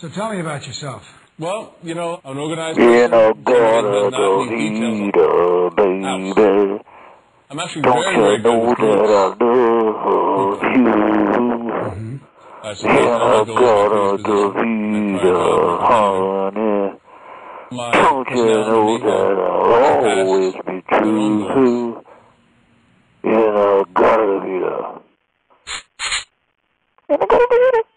So tell me about yourself. Well, you know, an organized person. Yeah, gonna go lead. I'm actually Don't very, very good with groups. That I love you. Mm-hmm. I suppose yeah, I go with the leader, honey. My Don't you know that I'll always be true? Yeah, I got a be there. And I gotta be.